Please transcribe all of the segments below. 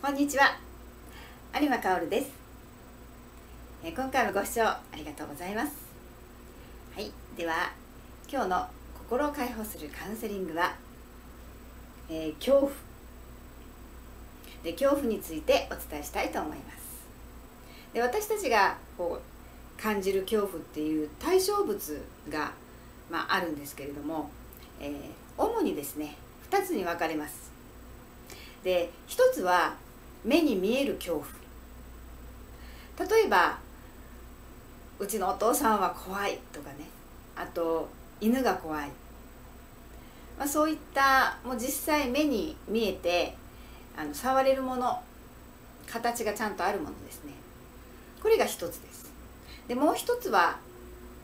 こんにちは。有馬薫です。え今回もご視聴ありがとうございます。はい。では今日の心を解放するカウンセリングは、えー、恐怖。で恐怖についてお伝えしたいと思います。で私たちがこう感じる恐怖っていう対象物が、まあ、あるんですけれども、えー、主にですね2つに分かれます。で1つは目に見える恐怖。例えばうちのお父さんは怖いとかね。あと犬が怖い、まあ、そういったもう実際目に見えてあの触れるもの形がちゃんとあるものですね。これが一つです。でもう一つは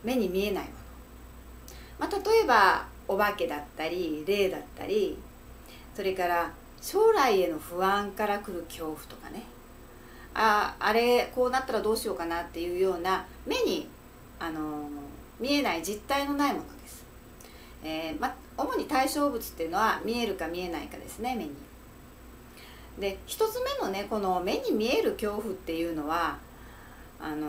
目に見えないもの、まあ、例えばお化けだったり霊だったりそれから将来への不安から来る恐怖とかね。ああれこうなったらどうしようかなっていうような目に、あのー、見えない実体のないものです、えー、ま、主に対象物っていうのは見えるか見えないかですね目に。で一つ目のねこの目に見える恐怖っていうのはあのー、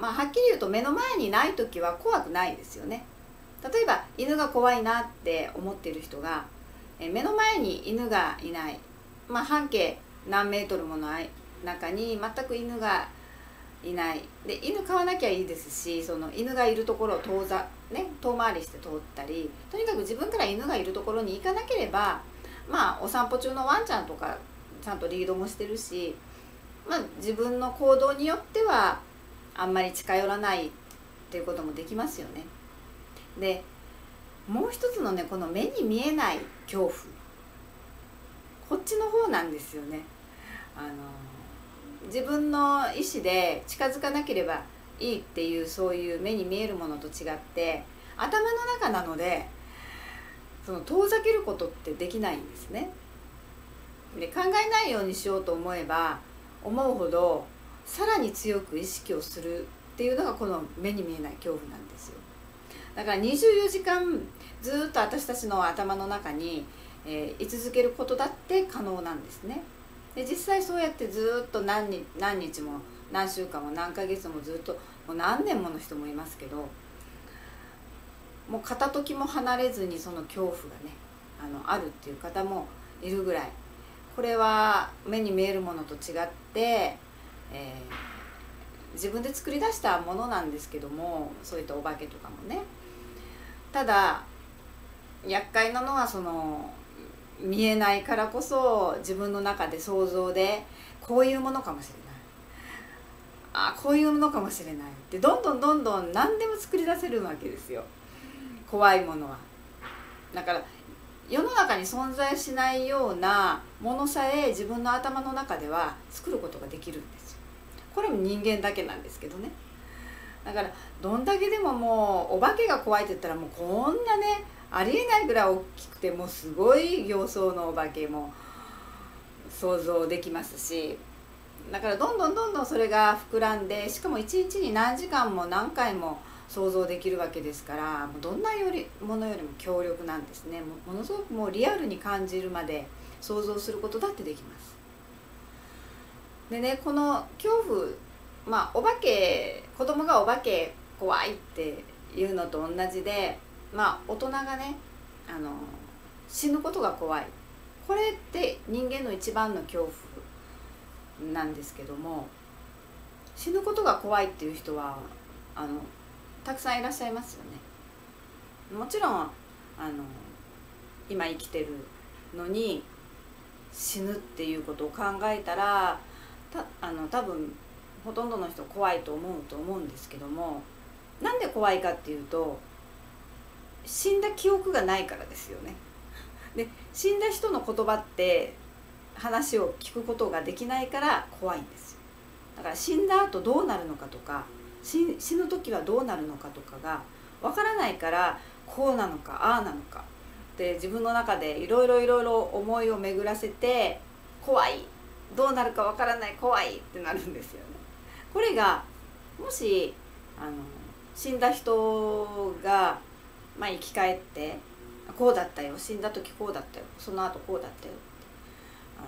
まあはっきり言うと目の前にない時は怖くないですよね。例えば犬が怖いなって思っている人がえ目の前に犬がいない、まあ、半径何メートルもの中に全く犬がいないで犬飼わなきゃいいですしその犬がいるところを遠ざ、ね、遠回りして通ったりとにかく自分から犬がいるところに行かなければまあお散歩中のワンちゃんとかちゃんとリードもしてるし、まあ、自分の行動によってはあんまり近寄らないっていうこともできますよね。でもう一つのねこの目に見えない恐怖。こっちの方なんですよね。あの自分の意思で近づかなければいいっていうそういう目に見えるものと違って頭の中なのでその遠ざけることってできないんですね。で考えないようにしようと思えば思うほどさらに強く意識をするっていうのがこの目に見えない恐怖なんですよ。だから24時間ずっと私たちの頭の中に、えー、居続けることだって可能なんですね。で実際そうやってずっと何日何日も何週間も何ヶ月もずっともう何年もの人もいますけどもう片時も離れずにその恐怖がねあのあるっていう方もいるぐらい。これは目に見えるものと違って、えー、自分で作り出したものなんですけどもそういったお化けとかもね。ただ厄介なのはその見えないからこそ自分の中で想像でこういうものかもしれない。あこういうものかもしれない。ってどんどんどんどん何でも作り出せるわけですよ。怖いものは。だから世の中に存在しないようなものさえ自分の頭の中では作ることができるんですよ。これも人間だけなんですけどね。だからどんだけでももうお化けが怖いって言ったらもうこんなねありえないぐらい大きくてもうすごい形相のお化けも想像できますしだからどんどんどんどんそれが膨らんでしかも一日に何時間も何回も想像できるわけですからどんなよりものよりも強力なんですねものすごくもうリアルに感じるまで想像することだってできます。でねこの恐怖まあお化け子供がお化け怖いっていうのと同じでまあ大人がねあの死ぬことが怖いこれって人間の一番の恐怖なんですけども死ぬことが怖いっていう人はあのたくさんいらっしゃいますよね。もちろんあの今生きてるのに死ぬっていうことを考えたらたあの多分ほとんどの人怖いと思うと思うんですけどもなんで怖いかっていうと死んだ記憶がないからですよね。で死んだ人の言葉って話を聞くことができないから怖いんですよ。だから死んだ後どうなるのかとか死ぬ時はどうなるのかとかがわからないからこうなのかああなのかで自分の中でいろいろいろいろ思いを巡らせて怖いどうなるかわからない怖いってなるんですよね。これがもしあの死んだ人が、まあ、生き返ってこうだったよ死んだ時こうだったよその後こうだったよってあの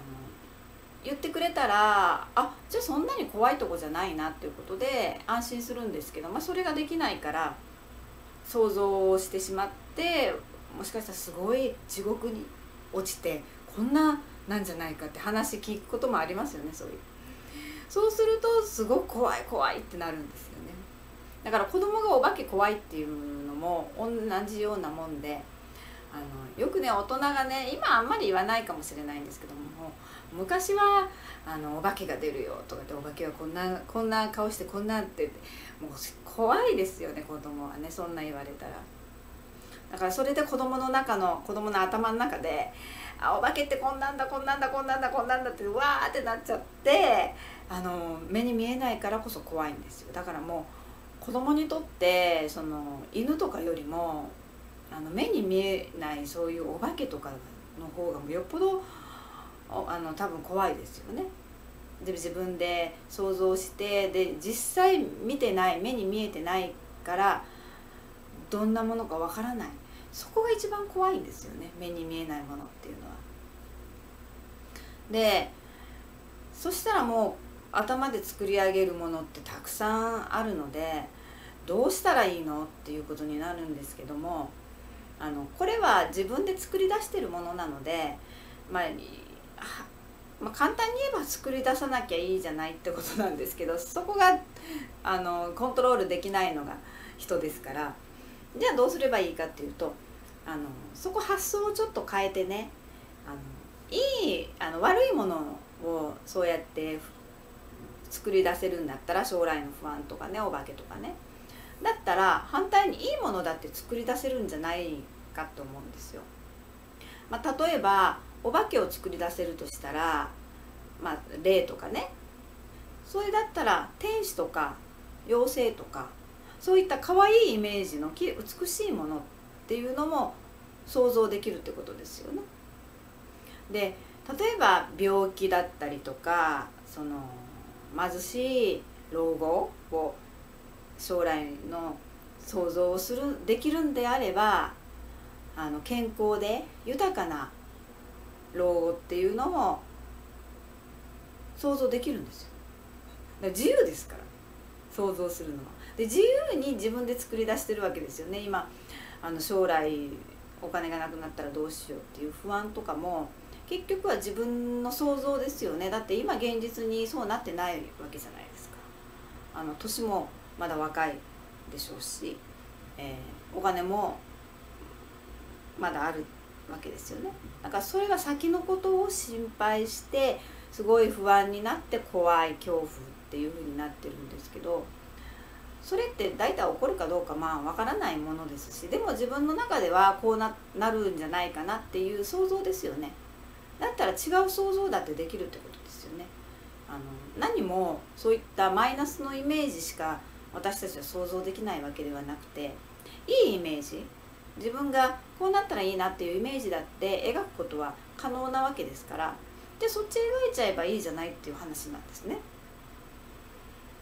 言ってくれたらあじゃあそんなに怖いとこじゃないなっていうことで安心するんですけど、まあ、それができないから想像してしまってもしかしたらすごい地獄に落ちてこんななんじゃないかって話聞くこともありますよねそういう。そうするとすごく怖い怖いってなるんですよねだから子供がお化け怖いっていうのも同じようなもんであのよくね大人がね今あんまり言わないかもしれないんですけども昔はあの「お化けが出るよ」とかって「お化けはこんなこんな顔してこんな」ってもう怖いですよね子供はねそんな言われたら。だからそれで子供の中の子供の頭の中で「あお化けってこんなんだこんなんだこんなんだこんなんだ」ってわーってなっちゃってあの目に見えないからこそ怖いんですよだからもう子供にとってその犬とかよりもあの目に見えないそういうお化けとかの方がよっぽどあの多分怖いですよね。で自分で想像してで実際見てない目に見えてないからどんなものかわからないそこが一番怖いんですよね目に見えないものっていうのは。でそしたらもう頭で作り上げるものってたくさんあるのでどうしたらいいのっていうことになるんですけどもあのこれは自分で作り出してるものなので、まあ、まあ、簡単に言えば作り出さなきゃいいじゃないってことなんですけどそこがあのコントロールできないのが人ですからじゃあどうすればいいかっていうとあのそこ発想をちょっと変えてねあのいいあの悪いものをそうやって作り出せるんだったら将来の不安とかねお化けとかねだったら反対にいいものだって作り出せるんじゃないかと思うんですよ。まあ、例えばお化けを作り出せるとしたら、まあ、霊とかねそれだったら天使とか妖精とかそういった可愛いイメージの美しいものってていうのも想像できるってことですよね。で例えば病気だったりとかその貧しい老後を将来の想像をするできるんであればあの健康で豊かな老後っていうのも想像できるんですよ。自由ですから想像するのは。で自由に自分で作り出してるわけですよね今。あの将来お金がなくなったらどうしようっていう不安とかも結局は自分の想像ですよね。だって今現実にそうなってないわけじゃないですか。あの年もまだ若いでしょうし、えー、お金もまだあるわけですよね。だからそれが先のことを心配してすごい不安になって怖い恐怖っていうふうになってるんですけどそれって大体起こるかどうかまあわからないものですしでも自分の中ではこうななるんじゃないかなっていう想像ですよね。だったら違う想像だってできるってことですよね。あの何もそういったマイナスのイメージしか私たちは想像できないわけではなくていいイメージ自分がこうなったらいいなっていうイメージだって描くことは可能なわけですからでそっち描いちゃえばいいじゃないっていう話なんですね。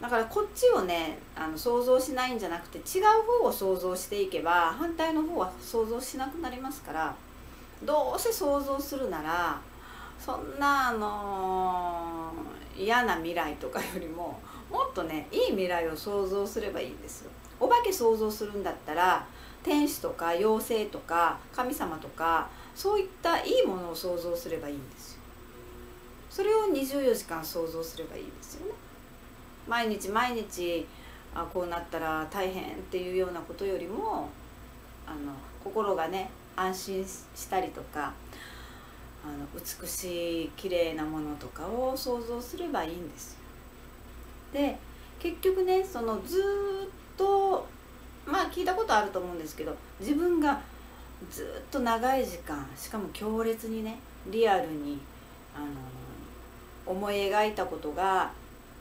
だからこっちをねあの想像しないんじゃなくて違う方を想像していけば反対の方は想像しなくなりますからどうせ想像するならそんなあの、嫌な未来とかよりももっとねいい未来を想像すればいいんですよ。お化け想像するんだったら天使とか妖精とか神様とかそういったいいものを想像すればいいんですよ。それを24時間想像すればいいんですよね。毎日毎日あこうなったら大変っていうようなことよりもあの心がね安心したりとかあの美しい綺麗なものとかを想像すればいいんですよ。で結局ねそのずっとまあ聞いたことあると思うんですけど自分がずっと長い時間しかも強烈にねリアルにあの思い描いたことが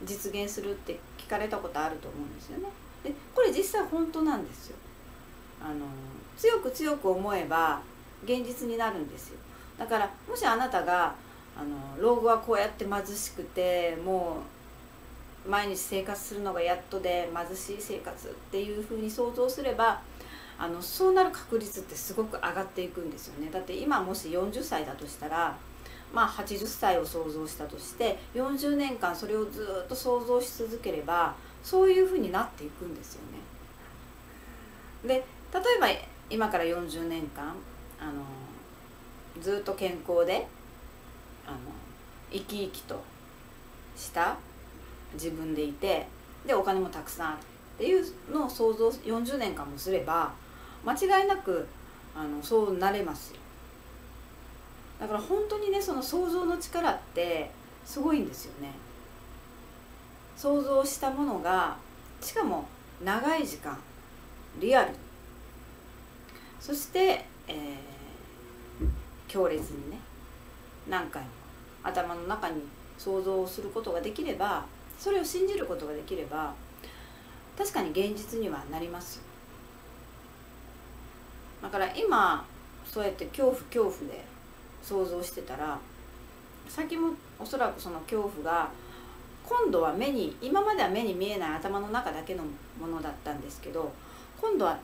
実現するって聞かれたことあると思うんですよね。でこれ実際本当なんですよ。あの強く強く思えば現実になるんですよ。だからもしあなたがあの老後はこうやって貧しくてもう毎日生活するのがやっとで貧しい生活っていうふうに想像すればあのそうなる確率ってすごく上がっていくんですよねだって今もし40歳だとしたらまあ、80歳を想像したとして40年間それをずっと想像し続ければそういうふうになっていくんですよね。で例えば今から40年間あのずっと健康であの生き生きとした自分でいてでお金もたくさんあるっていうのを想像40年間もすれば間違いなくあのそうなれますよだから本当にねその想像の力ってすごいんですよね。想像したものがしかも長い時間リアルそして、えー、強烈にね何回も頭の中に想像をすることができればそれを信じることができれば確かに現実にはなりますだから今そうやって恐怖恐怖で想像してたら先もおそらくその恐怖が今度は目に今までは目に見えない頭の中だけのものだったんですけど今度は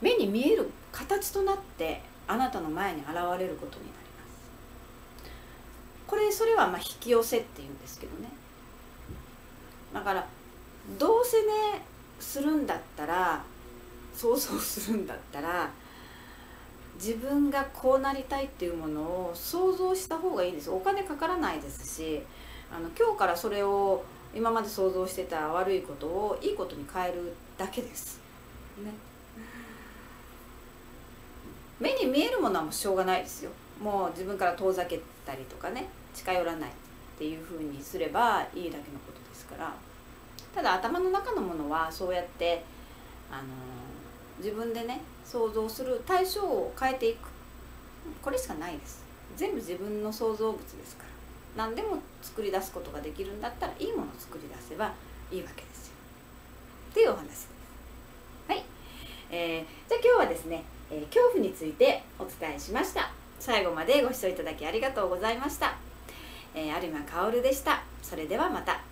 目に見える形となってあなたの前に現れることになります。これそれはまあ引き寄せっていうんですけどね。だからどうせねするんだったら想像するんだったら自分がこうなりたいっていうものを想像した方がいいですお金かからないですしあの今日からそれを今まで想像してた悪いことをいいことに変えるだけです。ね、目に見えるものはもうしょうがないですよ。もう自分から遠ざけたりとかね近寄らないっていうふうにすればいいだけのことですからただ頭の中のものはそうやってあの自分でね想像する対象を変えていく。これしかないです。全部自分の創造物ですから。何でも作り出すことができるんだったらいいものを作り出せばいいわけですよ。っていうお話です。はい、えー、じゃあ今日はですね、えー、恐怖についてお伝えしました。最後までご視聴いただきありがとうございました、えー、有馬薫でした。それではまた。